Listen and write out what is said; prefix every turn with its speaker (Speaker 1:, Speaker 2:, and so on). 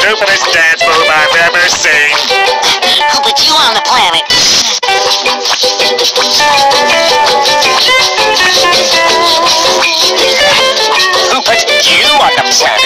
Speaker 1: stupidest dance move I've ever seen.
Speaker 2: Who put you on the planet? Who put you on the planet?